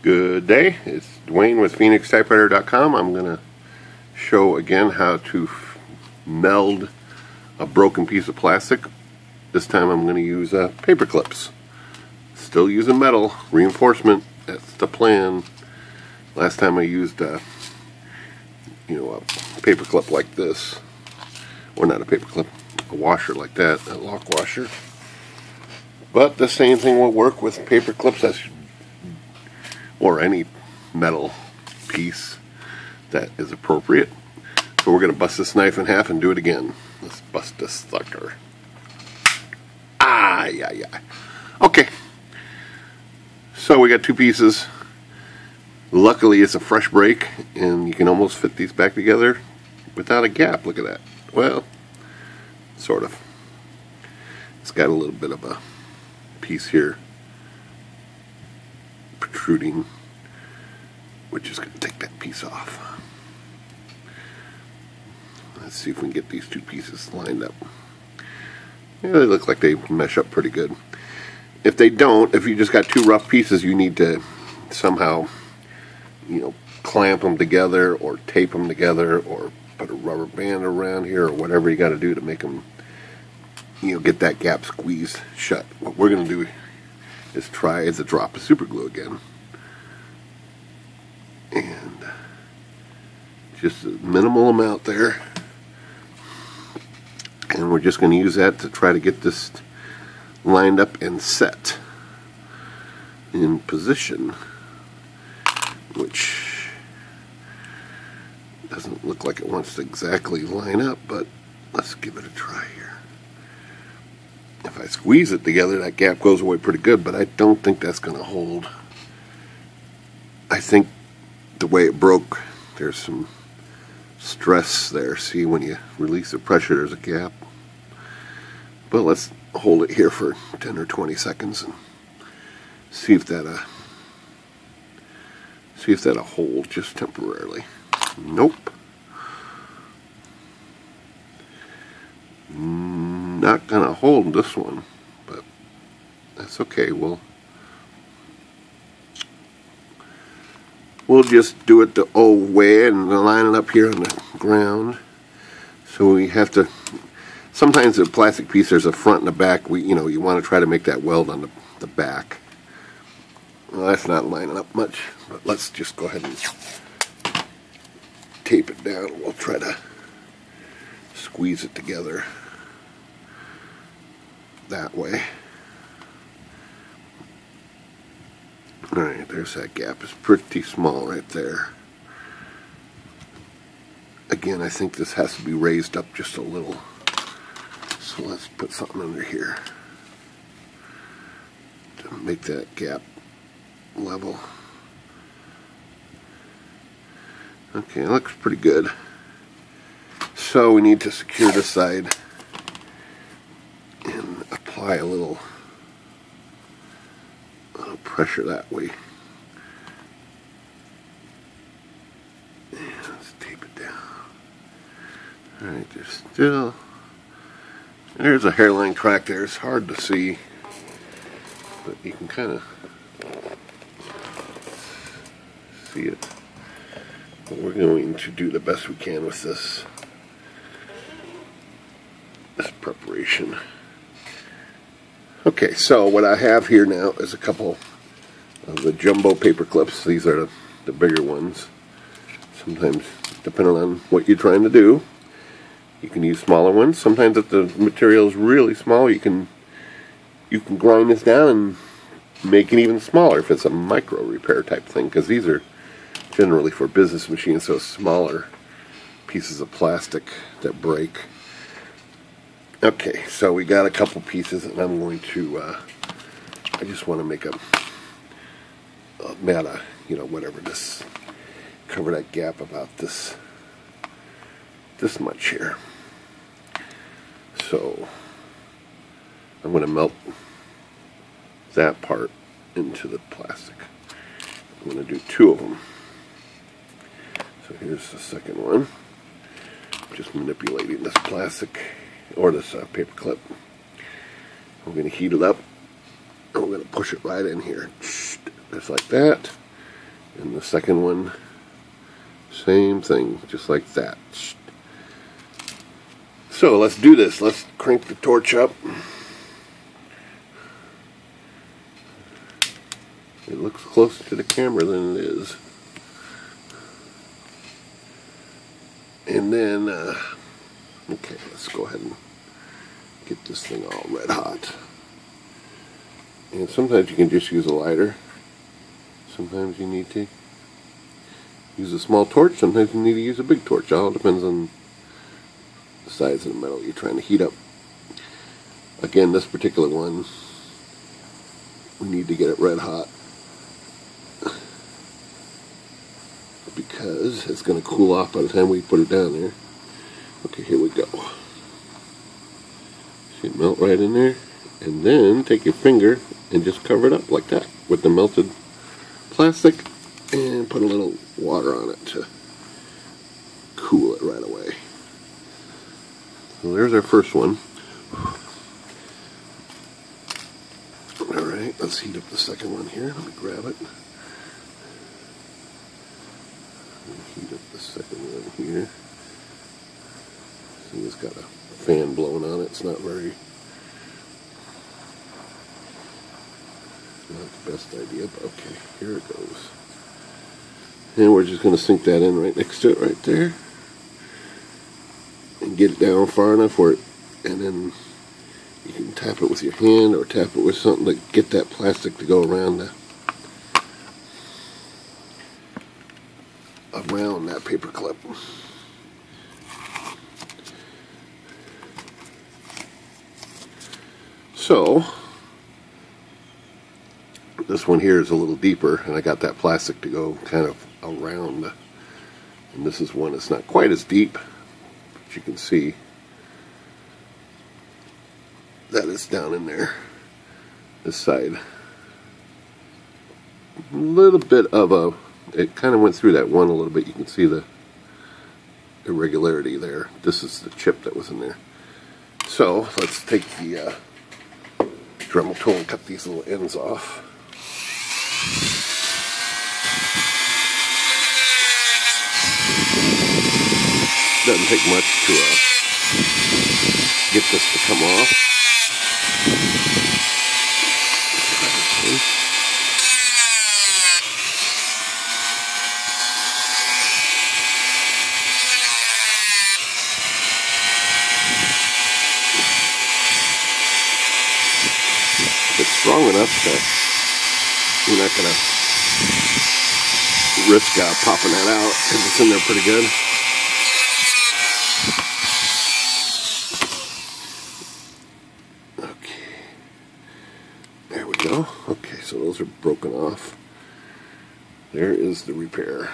Good day. It's Duane with PhoenixTypewriter.com. I'm going to show again how to meld a broken piece of plastic. This time I'm going to use uh, paper clips. Still using metal reinforcement. That's the plan. Last time I used a, uh, you know, a paper clip like this, or not a paper clip, a washer like that, a lock washer. But the same thing will work with paper clips or any metal piece that is appropriate. So we're going to bust this knife in half and do it again. Let's bust this sucker. Ah, yeah, yeah. Okay. So we got two pieces. Luckily, it's a fresh break, and you can almost fit these back together without a gap. Look at that. Well, sort of. It's got a little bit of a piece here protruding, which is going to take that piece off. Let's see if we can get these two pieces lined up. Yeah, they look like they mesh up pretty good. If they don't, if you just got two rough pieces, you need to somehow, you know, clamp them together or tape them together or put a rubber band around here or whatever you got to do to make them, you know, get that gap squeezed shut. What we're going to do is try as a drop of super glue again. And just a minimal amount there. And we're just going to use that to try to get this lined up and set in position, which doesn't look like it wants to exactly line up, but let's give it a try here if I squeeze it together, that gap goes away pretty good, but I don't think that's going to hold. I think the way it broke, there's some stress there. See, when you release the pressure, there's a gap. But let's hold it here for 10 or 20 seconds and see if that uh, see if that'll hold just temporarily. Nope. not to hold this one, but that's okay. We'll we'll just do it the old way and line it up here on the ground. So we have to. Sometimes the plastic piece there's a front and a back. We you know you want to try to make that weld on the the back. Well, that's not lining up much, but let's just go ahead and tape it down. We'll try to squeeze it together that way. Alright, there's that gap. It's pretty small right there. Again, I think this has to be raised up just a little. So let's put something under here to make that gap level. Okay, it looks pretty good. So we need to secure the side and apply a little pressure that way. let's tape it down. Alright, there's still, there's a hairline crack there. It's hard to see, but you can kind of see it. But we're going to do the best we can with this, this preparation. Okay, so what I have here now is a couple the jumbo paper clips. These are the, the bigger ones. Sometimes, depending on what you're trying to do, you can use smaller ones. Sometimes if the material is really small, you can you can grind this down and make it even smaller if it's a micro repair type thing because these are generally for business machines, so smaller pieces of plastic that break. Okay, so we got a couple pieces, and I'm going to, uh, I just want to make a, a meta, you know, whatever this, cover that gap about this, this much here. So, I'm going to melt that part into the plastic. I'm going to do two of them. So here's the second one. Just manipulating this plastic or this uh, paper clip. I'm going to heat it up. and I'm going to push it right in here, just like that. And the second one, same thing, just like that. So let's do this. Let's crank the torch up. It looks closer to the camera than it is. And then, uh, okay, let's go ahead and get this thing all red hot. And sometimes you can just use a lighter. Sometimes you need to use a small torch. Sometimes you need to use a big torch. It all depends on the size of the metal you're trying to heat up. Again, this particular one, we need to get it red hot. Because it's going to cool off by the time we put it down there. Okay, here we go. It melt right in there? And then take your finger and just cover it up like that with the melted plastic and put a little water on it to cool it right away. So there's our first one. Alright, let's heat up the second one here. Let me grab it. heat up the second one here. See, it's got a fan blowing on it. It's not very not the best idea, but okay, here it goes. And we're just going to sink that in right next to it right there. And get it down far enough where it, and then you can tap it with your hand or tap it with something to get that plastic to go around the around that paper clip. So, this one here is a little deeper, and I got that plastic to go kind of around. And this is one that's not quite as deep, but you can see that it's down in there, this side. A little bit of a, it kind of went through that one a little bit. You can see the irregularity there. This is the chip that was in there. So let's take the uh, Dremel tool and cut these little ends off. Doesn't take much to uh, get this to come off. it's strong enough that you're not going to risk uh, popping that out because it's in there pretty good. Okay. There we go. Okay, so those are broken off. There is the repair.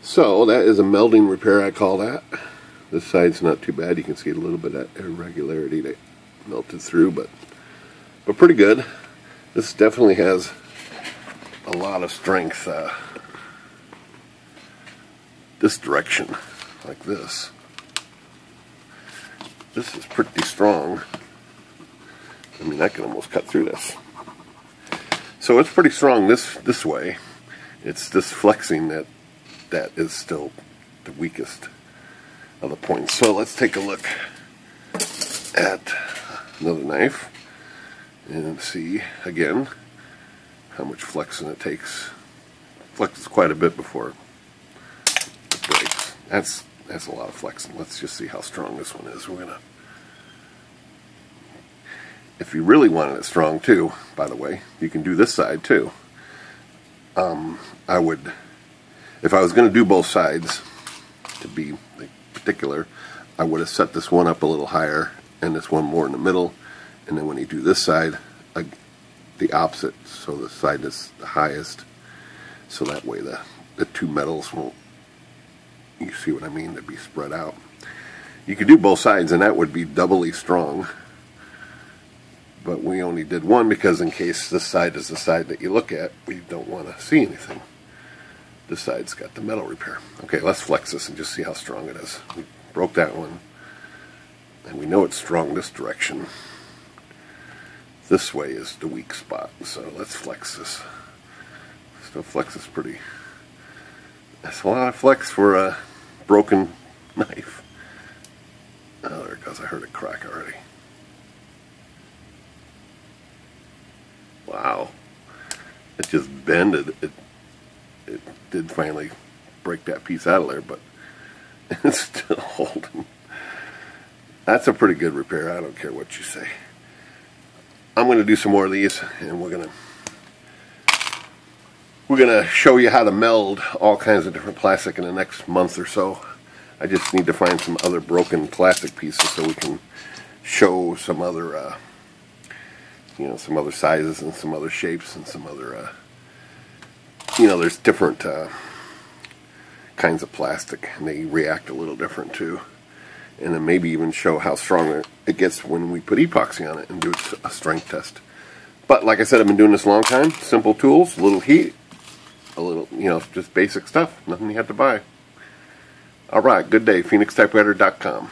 So that is a melding repair, I call that. This side's not too bad. You can see a little bit of irregularity that melted through, but but pretty good. This definitely has a lot of strength. Uh, this direction, like this. This is pretty strong. I mean, I can almost cut through this. So it's pretty strong this this way. It's this flexing that that is still the weakest of the points. So let's take a look at another knife and see again how much flexing it takes. Flexes quite a bit before it breaks. That's that's a lot of flexing. Let's just see how strong this one is. We're gonna if you really wanted it strong too, by the way, you can do this side too. Um, I would, if I was going to do both sides to be particular, I would have set this one up a little higher and this one more in the middle. And then when you do this side, uh, the opposite, so the side is the highest. So that way the, the two metals won't, you see what I mean, they'd be spread out. You could do both sides and that would be doubly strong. But we only did one because in case this side is the side that you look at, we don't want to see anything. This side's got the metal repair. Okay, let's flex this and just see how strong it is. We broke that one. And we know it's strong this direction. this way is the weak spot. So let's flex this. Still flex flexes pretty. That's a lot of flex for a broken knife. Oh, there it goes. I heard it crack already. Wow. It just bended. It, it did finally break that piece out of there, but it's still holding. That's a pretty good repair. I don't care what you say. I'm going to do some more of these, and we're going to we're going to show you how to meld all kinds of different plastic in the next month or so. I just need to find some other broken plastic pieces so we can show some other, uh, you know, some other sizes and some other shapes and some other, uh, you know, there's different uh, kinds of plastic and they react a little different too. And then maybe even show how strong it gets when we put epoxy on it and do a strength test. But like I said, I've been doing this a long time. Simple tools, a little heat, a little, you know, just basic stuff. Nothing you have to buy. All right, good day. PhoenixTypewriter.com.